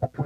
Bye.